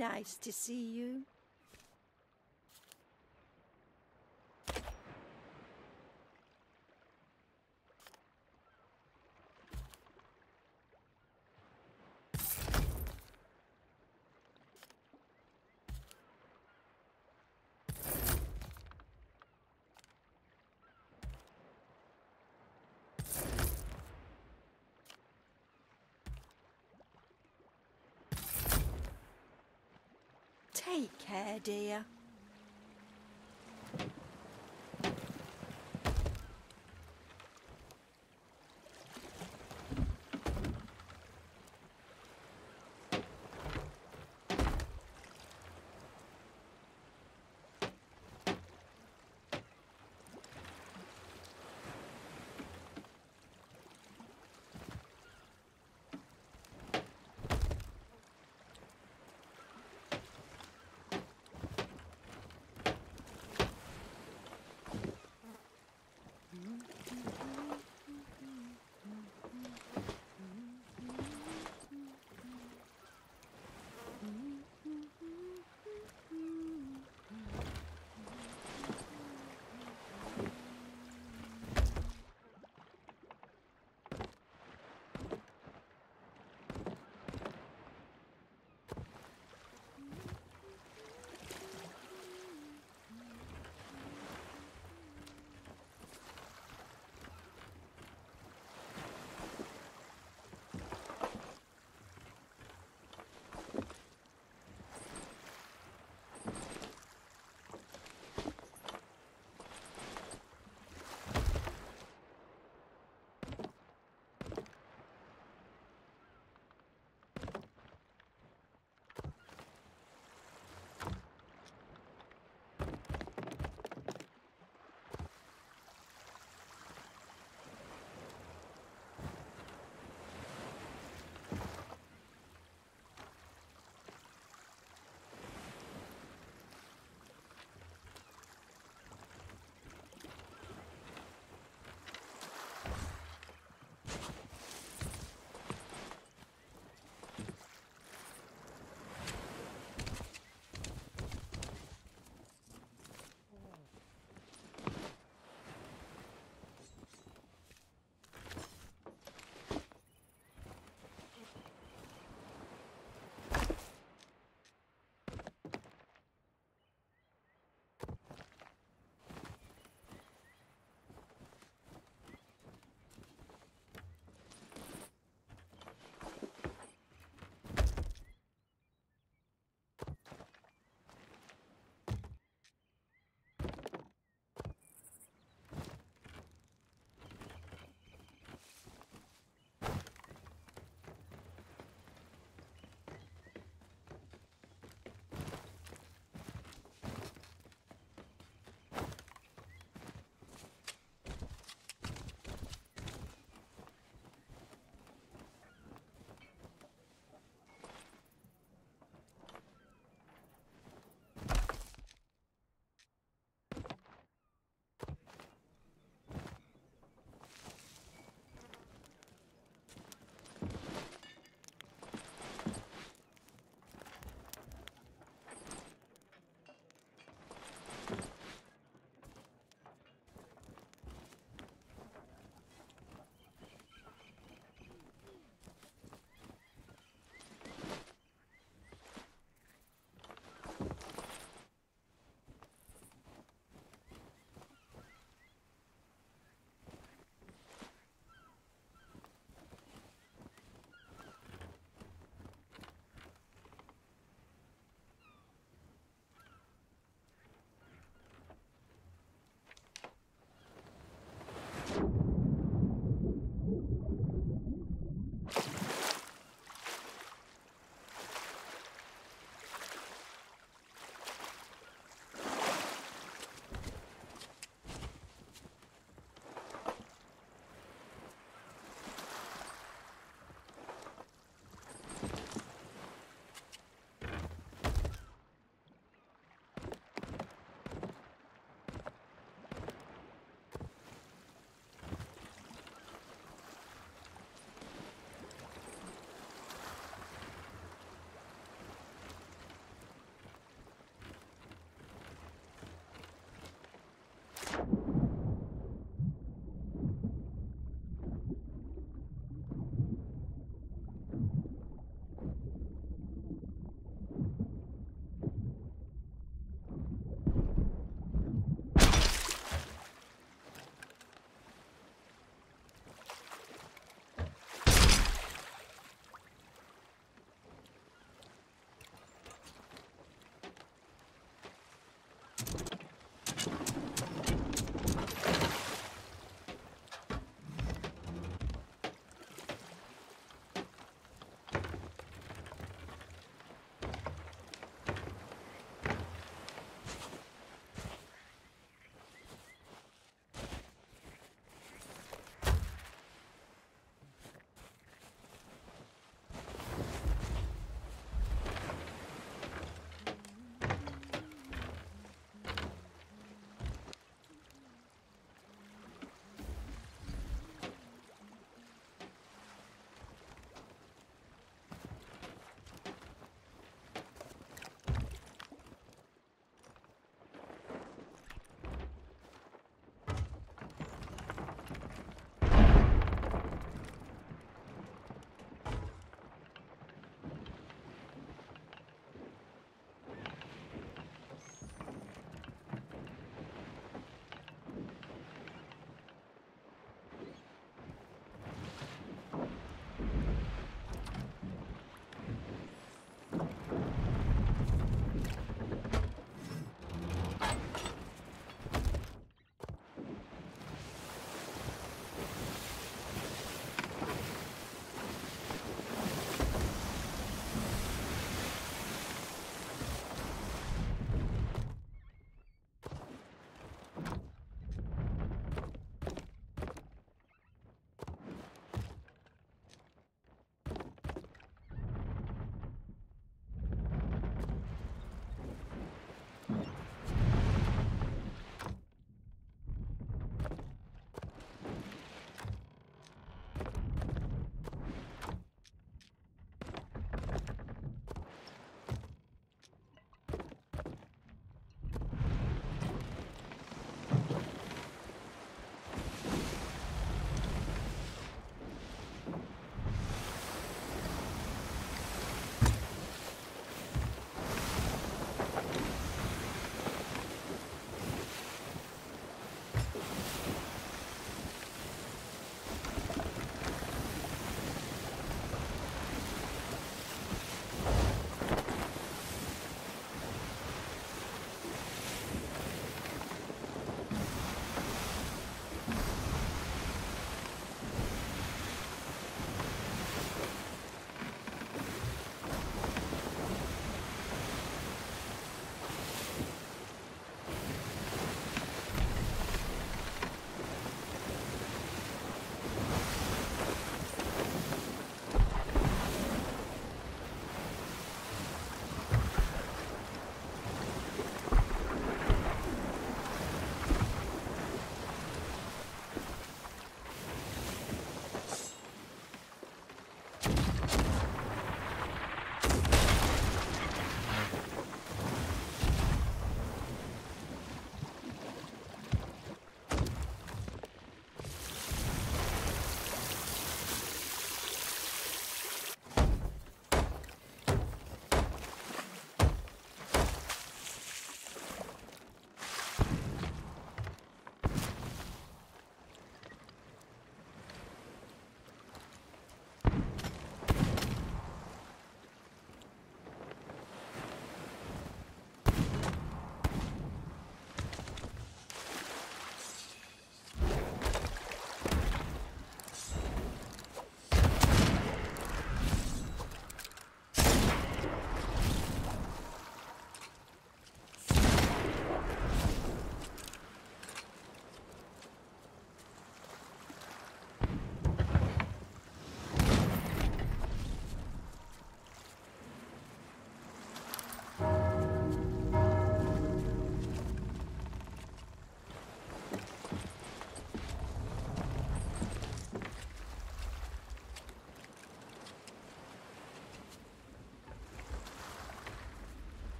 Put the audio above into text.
nice to see you. Dear.